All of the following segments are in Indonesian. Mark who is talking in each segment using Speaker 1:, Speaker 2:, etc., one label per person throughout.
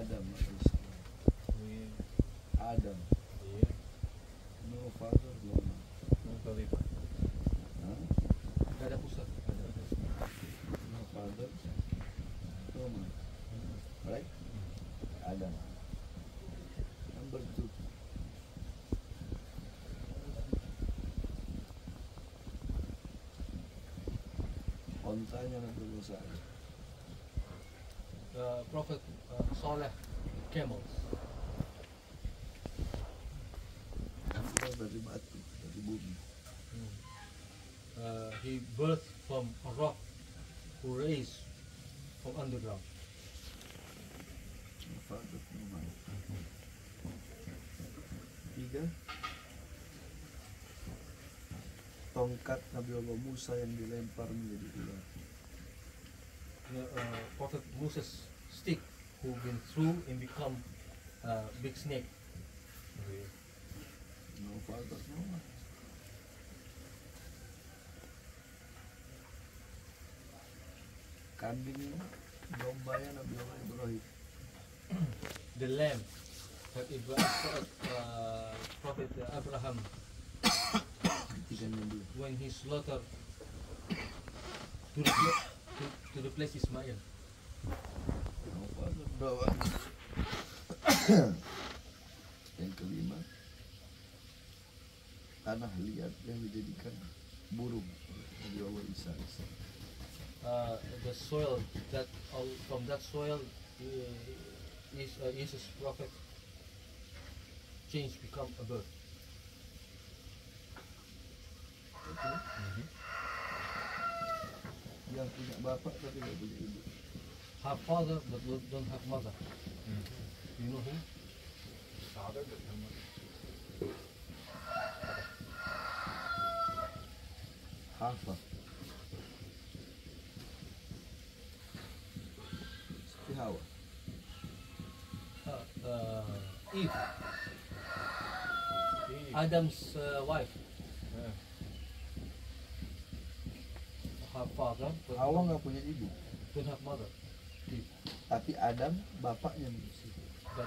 Speaker 1: Adam Adam.
Speaker 2: yeah,
Speaker 1: No father, no mother.
Speaker 2: no Khalifa.
Speaker 1: Huh?
Speaker 3: Gak ada pusat.
Speaker 1: No father, no mother. Right? Adam. Number two. Ontanya Nabi Musa.
Speaker 3: Uh, Prophet uh, Saleh camels.
Speaker 1: Bumi.
Speaker 3: Uh, he birthed from a rock who raised from underground.
Speaker 1: Tiga. Tongkat Nabi Allah Musa yang dilempar menjadi ular.
Speaker 3: The, uh, Prophet Moses stick who been through and become uh, big snake.
Speaker 2: Okay.
Speaker 1: No father, no. Kambingnya, dombanya Nabi Allah Ibrahim.
Speaker 3: The lamb that Ibrahim, uh, Prophet Abraham when he slaughtered to replace, to, to replace Ismail.
Speaker 1: No father, no yang kelima, tanah liat yang dijadikan burung Nabi Allah Isa alaihissalam.
Speaker 3: Uh, the soil that all, from that soil uh, is uh, Jesus prophet change become a bird.
Speaker 1: Oke. Yang punya bapak tapi nggak punya ibu.
Speaker 3: Have father but don't don't have mother. You know who?
Speaker 2: Father, but no mother.
Speaker 1: Hafa. Seperti Hawa.
Speaker 3: Uh, uh, Eve,
Speaker 2: Eve.
Speaker 3: Adam's uh, wife. Father but
Speaker 1: Hawa nggak punya ibu.
Speaker 3: don't have mother.
Speaker 1: Tapi Adam bapaknya manusia.
Speaker 3: But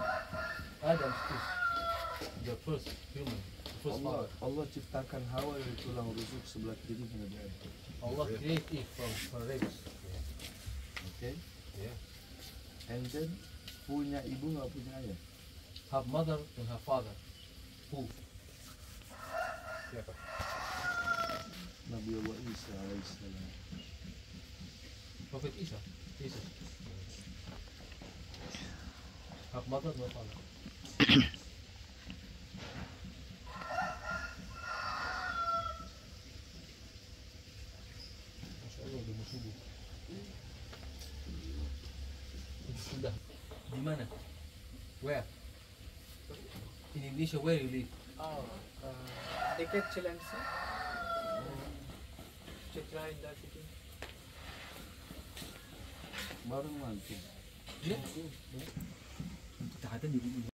Speaker 3: Adam is the first human, the first
Speaker 1: Allah,
Speaker 3: father.
Speaker 1: Allah ciptakan Hawa dari tulang rusuk sebelah kiri Nabi Adam.
Speaker 3: Allah created Eve from her ribs.
Speaker 1: Oke.
Speaker 2: Yeah.
Speaker 1: And then punya ibu nggak punya ayah.
Speaker 3: Have mother and have father. Who?
Speaker 2: Siapa?
Speaker 1: Nabi Allah Isa alaihissalam.
Speaker 3: Prophet Isa. Jesus. Have mother, no father. Masya Allah, udah mau subuh. Sudah. Di mana? Where? In Indonesia, where you live?
Speaker 4: Oh, uh, dekat Cilengsi. Citra Indah City.
Speaker 1: 말은
Speaker 3: 많지. 네? 네? 네? 다들